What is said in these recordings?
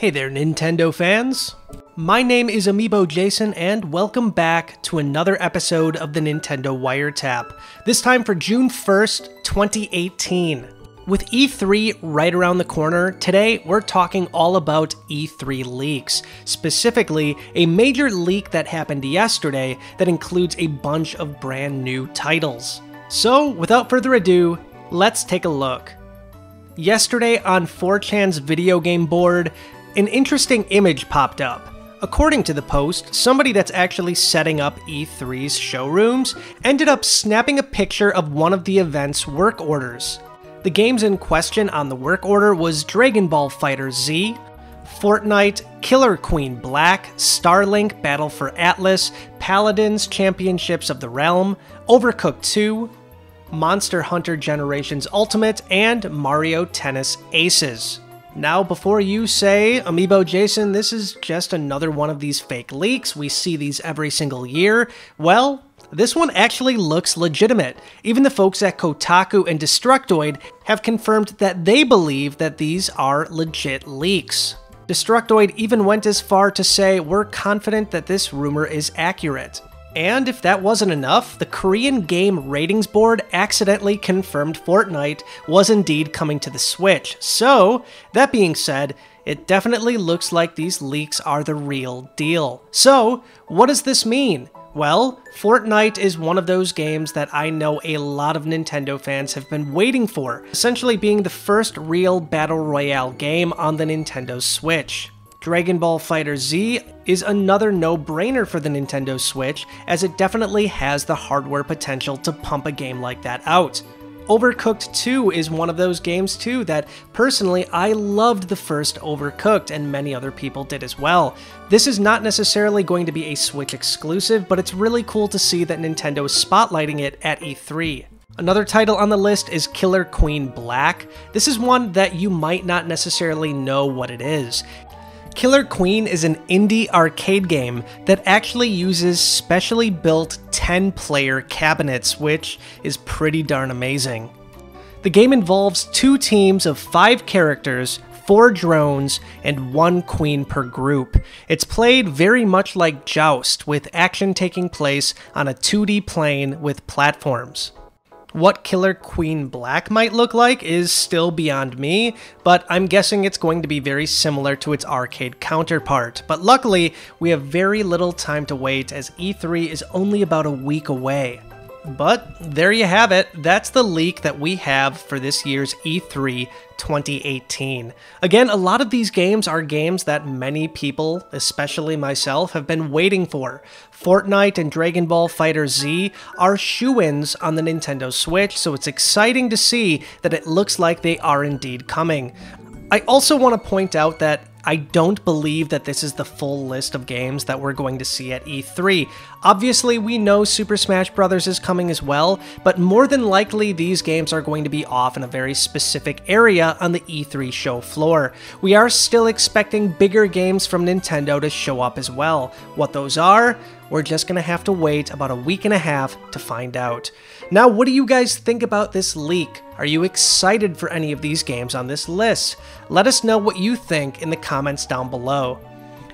Hey there, Nintendo fans! My name is Amiibo Jason, and welcome back to another episode of the Nintendo Wiretap, this time for June 1st, 2018. With E3 right around the corner, today we're talking all about E3 leaks, specifically a major leak that happened yesterday that includes a bunch of brand new titles. So, without further ado, let's take a look. Yesterday on 4chan's video game board, an interesting image popped up. According to the post, somebody that's actually setting up E3's showrooms ended up snapping a picture of one of the event's work orders. The games in question on the work order was Dragon Ball FighterZ, Fortnite, Killer Queen Black, Starlink Battle for Atlas, Paladins Championships of the Realm, Overcooked 2, Monster Hunter Generations Ultimate, and Mario Tennis Aces. Now, before you say, Amiibo Jason, this is just another one of these fake leaks, we see these every single year, well, this one actually looks legitimate. Even the folks at Kotaku and Destructoid have confirmed that they believe that these are legit leaks. Destructoid even went as far to say, we're confident that this rumor is accurate. And if that wasn't enough, the Korean Game Ratings Board accidentally confirmed Fortnite was indeed coming to the Switch. So, that being said, it definitely looks like these leaks are the real deal. So, what does this mean? Well, Fortnite is one of those games that I know a lot of Nintendo fans have been waiting for, essentially being the first real Battle Royale game on the Nintendo Switch. Dragon Ball FighterZ is another no-brainer for the Nintendo Switch, as it definitely has the hardware potential to pump a game like that out. Overcooked 2 is one of those games too that personally I loved the first Overcooked and many other people did as well. This is not necessarily going to be a Switch exclusive, but it's really cool to see that Nintendo is spotlighting it at E3. Another title on the list is Killer Queen Black. This is one that you might not necessarily know what it is. Killer Queen is an indie arcade game that actually uses specially built 10 player cabinets, which is pretty darn amazing. The game involves two teams of five characters, four drones, and one queen per group. It's played very much like Joust, with action taking place on a 2D plane with platforms. What Killer Queen Black might look like is still beyond me, but I'm guessing it's going to be very similar to its arcade counterpart. But luckily, we have very little time to wait as E3 is only about a week away. But there you have it. That's the leak that we have for this year's E3 2018. Again, a lot of these games are games that many people, especially myself, have been waiting for. Fortnite and Dragon Ball FighterZ are shoe-ins on the Nintendo Switch, so it's exciting to see that it looks like they are indeed coming. I also want to point out that I don't believe that this is the full list of games that we're going to see at E3. Obviously, we know Super Smash Bros. is coming as well, but more than likely these games are going to be off in a very specific area on the E3 show floor. We are still expecting bigger games from Nintendo to show up as well. What those are? We're just gonna have to wait about a week and a half to find out. Now, what do you guys think about this leak? Are you excited for any of these games on this list? Let us know what you think in the comments down below.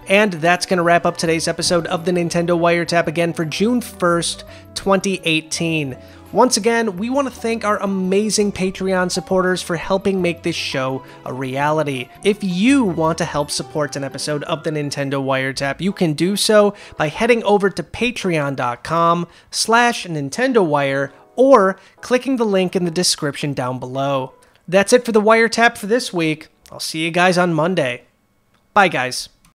And that's going to wrap up today's episode of the Nintendo Wiretap again for June 1st, 2018. Once again, we want to thank our amazing Patreon supporters for helping make this show a reality. If you want to help support an episode of the Nintendo Wiretap, you can do so by heading over to patreon.com slash nintendowire or clicking the link in the description down below. That's it for the Wiretap for this week. I'll see you guys on Monday. Bye, guys.